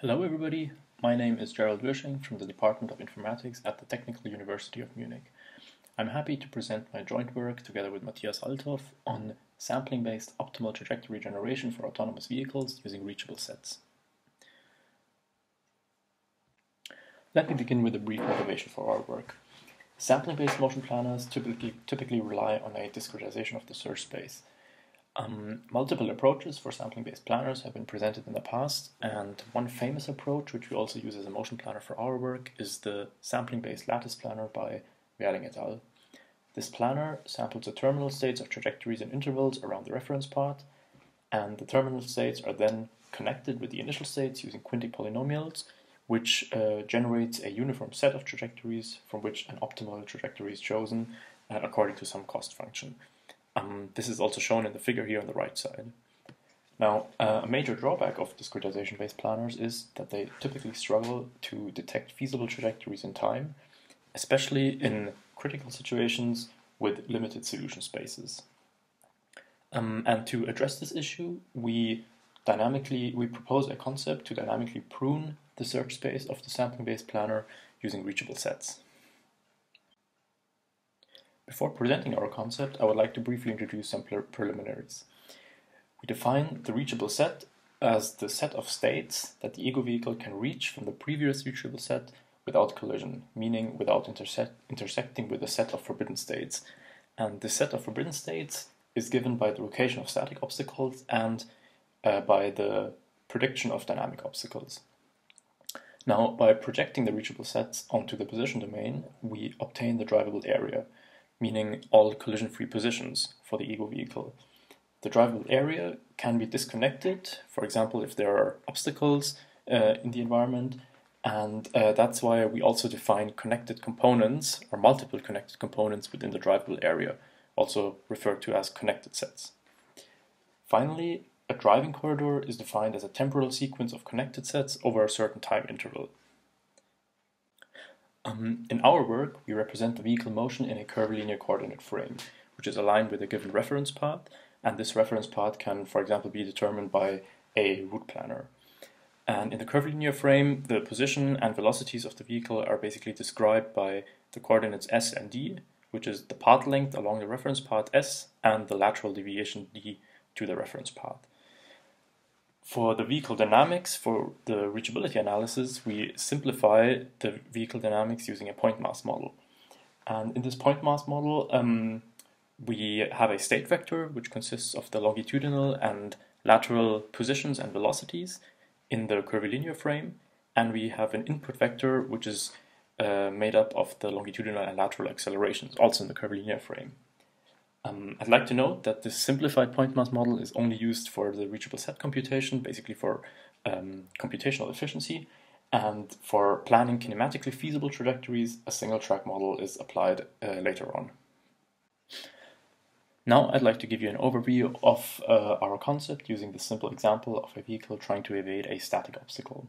Hello everybody, my name is Gerald Würsching from the Department of Informatics at the Technical University of Munich. I'm happy to present my joint work together with Matthias Althoff on sampling-based optimal trajectory generation for autonomous vehicles using reachable sets. Let me begin with a brief motivation for our work. Sampling-based motion planners typically, typically rely on a discretization of the search space. Um, multiple approaches for sampling-based planners have been presented in the past, and one famous approach, which we also use as a motion planner for our work, is the sampling-based lattice planner by Werling et al. This planner samples the terminal states of trajectories and intervals around the reference path, and the terminal states are then connected with the initial states using quintic polynomials, which uh, generates a uniform set of trajectories from which an optimal trajectory is chosen uh, according to some cost function. Um, this is also shown in the figure here on the right side. Now, uh, a major drawback of discretization-based planners is that they typically struggle to detect feasible trajectories in time, especially in critical situations with limited solution spaces. Um, and to address this issue, we dynamically we propose a concept to dynamically prune the search space of the sampling-based planner using reachable sets. Before presenting our concept, I would like to briefly introduce some preliminaries. We define the reachable set as the set of states that the ego vehicle can reach from the previous reachable set without collision, meaning without intersecting with a set of forbidden states. And this set of forbidden states is given by the location of static obstacles and uh, by the prediction of dynamic obstacles. Now, by projecting the reachable sets onto the position domain, we obtain the drivable area, meaning all collision-free positions for the ego vehicle. The drivable area can be disconnected, for example, if there are obstacles uh, in the environment, and uh, that's why we also define connected components or multiple connected components within the drivable area, also referred to as connected sets. Finally, a driving corridor is defined as a temporal sequence of connected sets over a certain time interval. Um, in our work, we represent the vehicle motion in a curvilinear coordinate frame, which is aligned with a given reference path, and this reference path can, for example, be determined by a route planner. And in the curvilinear frame, the position and velocities of the vehicle are basically described by the coordinates s and d, which is the path length along the reference path s and the lateral deviation d to the reference path. For the vehicle dynamics, for the reachability analysis, we simplify the vehicle dynamics using a point mass model. And in this point mass model, um, we have a state vector which consists of the longitudinal and lateral positions and velocities in the curvilinear frame, and we have an input vector which is uh, made up of the longitudinal and lateral accelerations, also in the curvilinear frame. Um, I'd like to note that this simplified point mass model is only used for the reachable set computation, basically for um, computational efficiency, and for planning kinematically feasible trajectories, a single track model is applied uh, later on. Now I'd like to give you an overview of uh, our concept using the simple example of a vehicle trying to evade a static obstacle.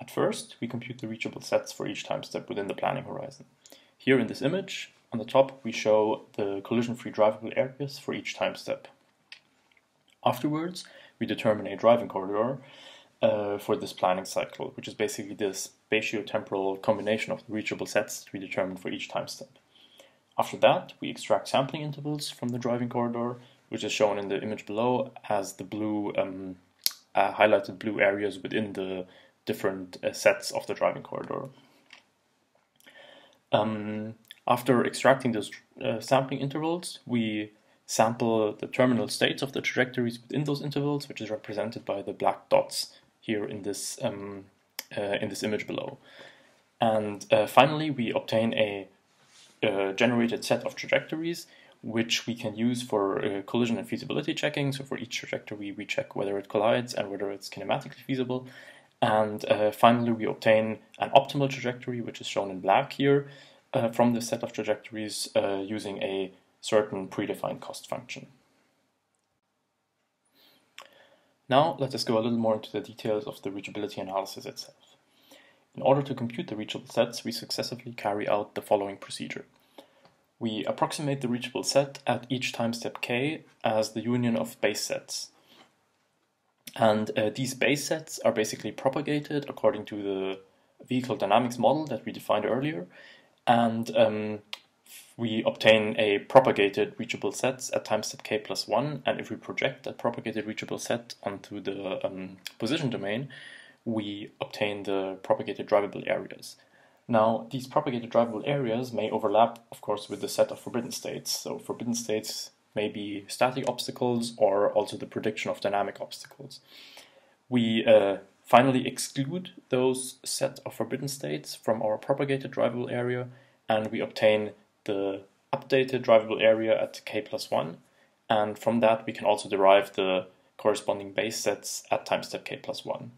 At first, we compute the reachable sets for each time step within the planning horizon. Here in this image, on the top, we show the collision-free drivable areas for each time step. Afterwards, we determine a driving corridor uh, for this planning cycle, which is basically this spatiotemporal combination of the reachable sets we determine for each time step. After that, we extract sampling intervals from the driving corridor, which is shown in the image below as the blue um, uh, highlighted blue areas within the different uh, sets of the driving corridor. Um, after extracting those uh, sampling intervals, we sample the terminal states of the trajectories within those intervals, which is represented by the black dots here in this um, uh, in this image below. And uh, finally, we obtain a generated set of trajectories, which we can use for uh, collision and feasibility checking. So for each trajectory, we check whether it collides and whether it's kinematically feasible. And uh, finally, we obtain an optimal trajectory, which is shown in black here, uh, from the set of trajectories uh, using a certain predefined cost function. Now let us go a little more into the details of the reachability analysis itself. In order to compute the reachable sets, we successively carry out the following procedure. We approximate the reachable set at each time step k as the union of base sets. And uh, these base sets are basically propagated according to the vehicle dynamics model that we defined earlier. And um, we obtain a propagated reachable sets at time step k plus 1. And if we project that propagated reachable set onto the um, position domain, we obtain the propagated drivable areas. Now, these propagated drivable areas may overlap, of course, with the set of forbidden states. So forbidden states may be static obstacles or also the prediction of dynamic obstacles. We uh, finally exclude those set of forbidden states from our propagated drivable area and we obtain the updated drivable area at k plus 1 and from that we can also derive the corresponding base sets at time step k plus 1.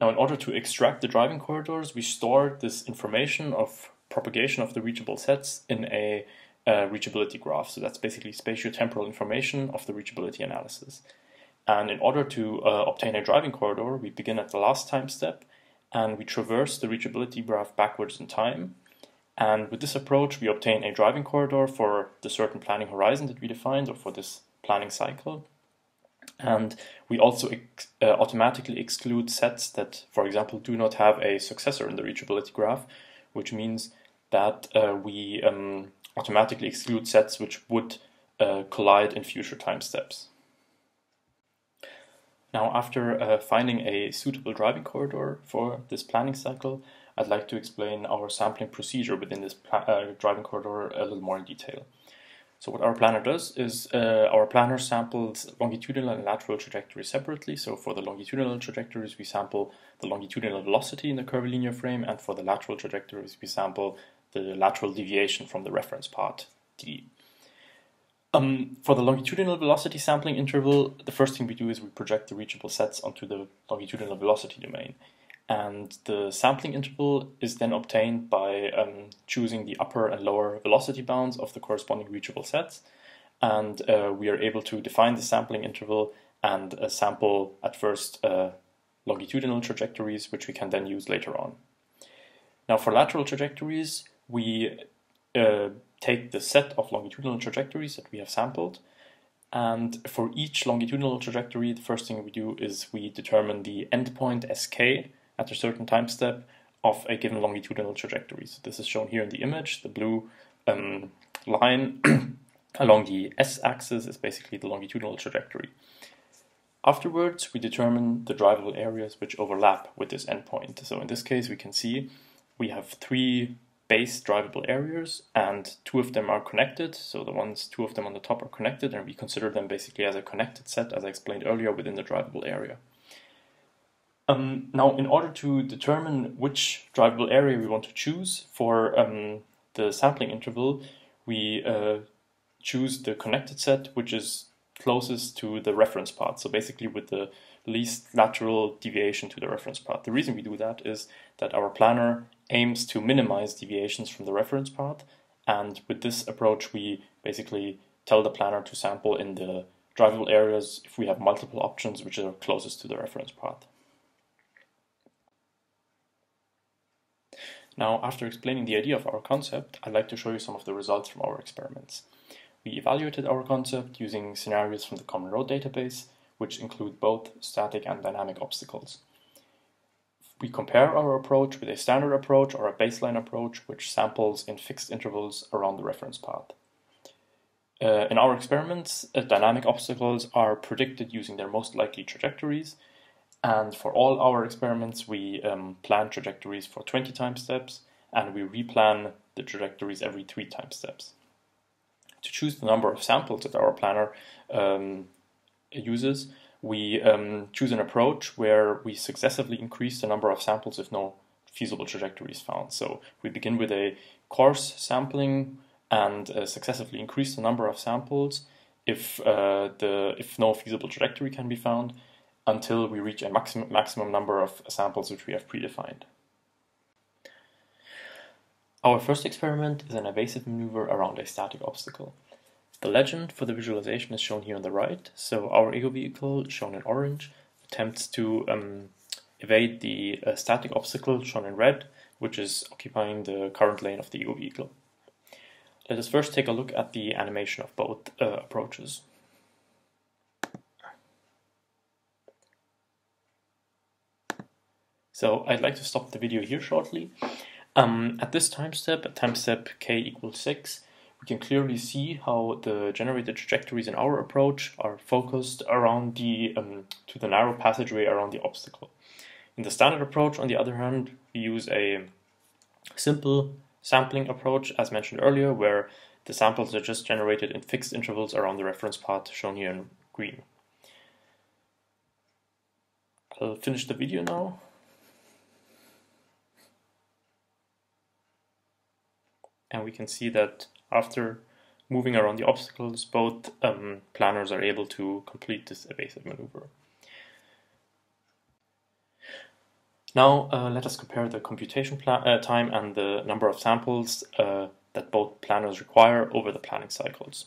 Now, in order to extract the driving corridors, we store this information of propagation of the reachable sets in a uh, reachability graph. So that's basically spatiotemporal information of the reachability analysis. And in order to uh, obtain a driving corridor, we begin at the last time step and we traverse the reachability graph backwards in time. And with this approach, we obtain a driving corridor for the certain planning horizon that we defined or for this planning cycle. And we also ex uh, automatically exclude sets that, for example, do not have a successor in the reachability graph, which means that uh, we um, automatically exclude sets which would uh, collide in future time steps. Now, after uh, finding a suitable driving corridor for this planning cycle, I'd like to explain our sampling procedure within this uh, driving corridor a little more in detail. So what our planner does is uh, our planner samples longitudinal and lateral trajectories separately. So for the longitudinal trajectories, we sample the longitudinal velocity in the curvilinear frame, and for the lateral trajectories, we sample the lateral deviation from the reference path, d. Um, for the longitudinal velocity sampling interval, the first thing we do is we project the reachable sets onto the longitudinal velocity domain and the sampling interval is then obtained by um, choosing the upper and lower velocity bounds of the corresponding reachable sets and uh, we are able to define the sampling interval and uh, sample at first uh, longitudinal trajectories which we can then use later on. Now for lateral trajectories we uh, take the set of longitudinal trajectories that we have sampled and for each longitudinal trajectory the first thing we do is we determine the endpoint sk at a certain time step of a given longitudinal trajectory. So this is shown here in the image. The blue um, line along the s-axis is basically the longitudinal trajectory. Afterwards, we determine the drivable areas which overlap with this endpoint. So in this case, we can see we have three base drivable areas and two of them are connected. So the ones, two of them on the top are connected and we consider them basically as a connected set as I explained earlier within the drivable area. Um, now, in order to determine which drivable area we want to choose for um, the sampling interval, we uh, choose the connected set which is closest to the reference part. So basically with the least lateral deviation to the reference path. The reason we do that is that our planner aims to minimize deviations from the reference path. And with this approach, we basically tell the planner to sample in the drivable areas if we have multiple options which are closest to the reference path. Now, after explaining the idea of our concept, I'd like to show you some of the results from our experiments. We evaluated our concept using scenarios from the CommonRoad database, which include both static and dynamic obstacles. We compare our approach with a standard approach or a baseline approach, which samples in fixed intervals around the reference path. Uh, in our experiments, uh, dynamic obstacles are predicted using their most likely trajectories, and for all our experiments, we um, plan trajectories for 20 time steps and we replan the trajectories every three time steps. To choose the number of samples that our planner um, uses, we um, choose an approach where we successively increase the number of samples if no feasible trajectory is found. So we begin with a coarse sampling and uh, successively increase the number of samples if, uh, the, if no feasible trajectory can be found until we reach a maximum, maximum number of samples which we have predefined. Our first experiment is an evasive maneuver around a static obstacle. The legend for the visualization is shown here on the right. So our ego vehicle, shown in orange, attempts to um, evade the uh, static obstacle, shown in red, which is occupying the current lane of the ego vehicle. Let us first take a look at the animation of both uh, approaches. So I'd like to stop the video here shortly. Um, at this time step, at time step k equals 6, we can clearly see how the generated trajectories in our approach are focused around the um, to the narrow passageway around the obstacle. In the standard approach, on the other hand, we use a simple sampling approach, as mentioned earlier, where the samples are just generated in fixed intervals around the reference path shown here in green. I'll finish the video now. And we can see that after moving around the obstacles, both um, planners are able to complete this evasive maneuver. Now uh, let us compare the computation uh, time and the number of samples uh, that both planners require over the planning cycles.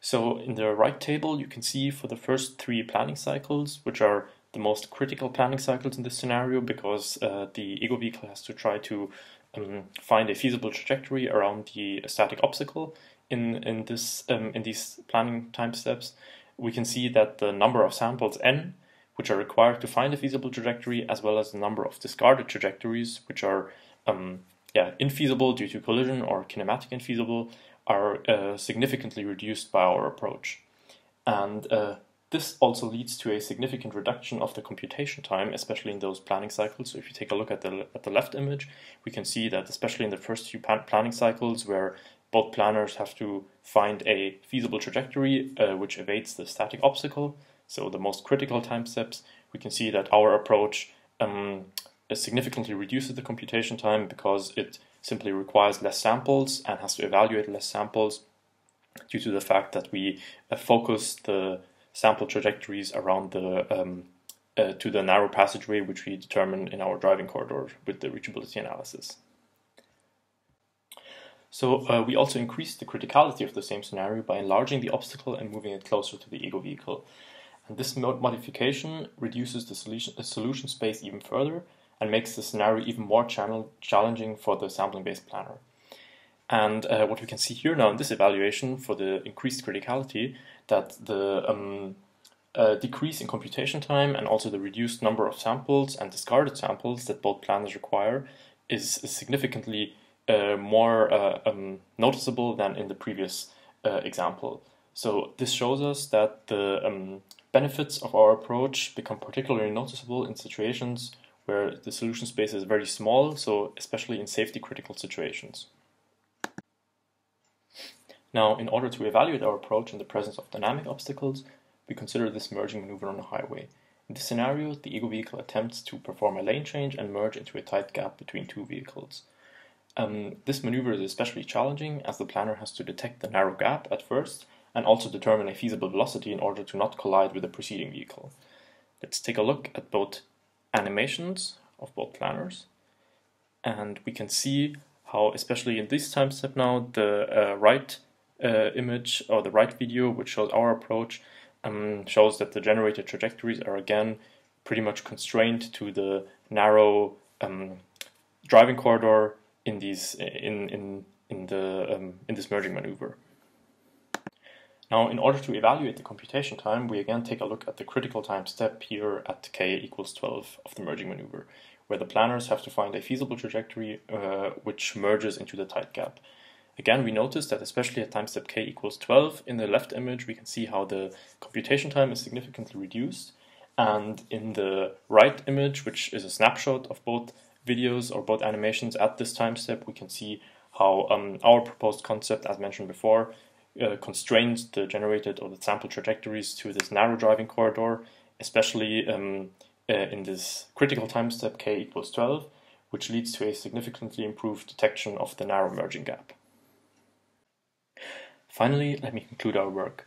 So in the right table you can see for the first three planning cycles, which are the most critical planning cycles in this scenario because uh, the ego vehicle has to try to um, find a feasible trajectory around the static obstacle in, in, this, um, in these planning time steps, we can see that the number of samples n, which are required to find a feasible trajectory, as well as the number of discarded trajectories, which are um, yeah, infeasible due to collision or kinematic infeasible, are uh, significantly reduced by our approach. And uh, this also leads to a significant reduction of the computation time, especially in those planning cycles. So if you take a look at the, at the left image, we can see that especially in the first few planning cycles where both planners have to find a feasible trajectory uh, which evades the static obstacle, so the most critical time steps, we can see that our approach um, significantly reduces the computation time because it simply requires less samples and has to evaluate less samples due to the fact that we uh, focus the sample trajectories around the um, uh, to the narrow passageway which we determine in our driving corridor with the reachability analysis. So uh, we also increase the criticality of the same scenario by enlarging the obstacle and moving it closer to the ego vehicle. And this modification reduces the solution, solution space even further and makes the scenario even more channel, challenging for the sampling-based planner. And uh, what we can see here now in this evaluation for the increased criticality, that the um, uh, decrease in computation time and also the reduced number of samples and discarded samples that both planners require is, significantly uh, more uh, um, noticeable than in the previous uh, example. So this shows us that the um, benefits of our approach become particularly noticeable in situations where the solution space is very small, so especially in safety critical situations. Now, in order to evaluate our approach in the presence of dynamic obstacles, we consider this merging maneuver on a highway. In this scenario, the ego vehicle attempts to perform a lane change and merge into a tight gap between two vehicles. Um, this maneuver is especially challenging as the planner has to detect the narrow gap at first and also determine a feasible velocity in order to not collide with the preceding vehicle. Let's take a look at both animations of both planners and we can see how especially in this time step now the uh, right uh, image or the right video, which shows our approach, um, shows that the generated trajectories are again pretty much constrained to the narrow um, driving corridor in these in in in the um, in this merging maneuver. Now, in order to evaluate the computation time, we again take a look at the critical time step here at k equals 12 of the merging maneuver, where the planners have to find a feasible trajectory uh, which merges into the tight gap. Again, we notice that especially at time step k equals 12, in the left image we can see how the computation time is significantly reduced. And in the right image, which is a snapshot of both videos or both animations at this time step, we can see how um, our proposed concept, as mentioned before, uh, constrains the generated or the sample trajectories to this narrow driving corridor, especially um, uh, in this critical time step k equals 12, which leads to a significantly improved detection of the narrow merging gap. Finally, let me conclude our work.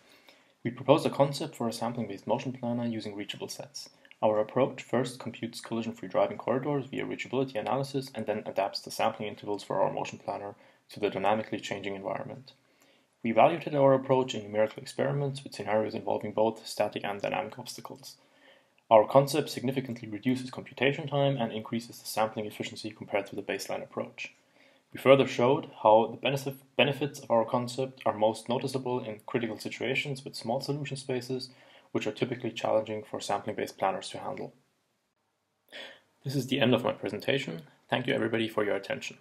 We propose a concept for a sampling-based motion planner using reachable sets. Our approach first computes collision-free driving corridors via reachability analysis and then adapts the sampling intervals for our motion planner to the dynamically changing environment. We evaluated our approach in numerical experiments with scenarios involving both static and dynamic obstacles. Our concept significantly reduces computation time and increases the sampling efficiency compared to the baseline approach. We further showed how the benefits of our concept are most noticeable in critical situations with small solution spaces, which are typically challenging for sampling-based planners to handle. This is the end of my presentation. Thank you everybody for your attention.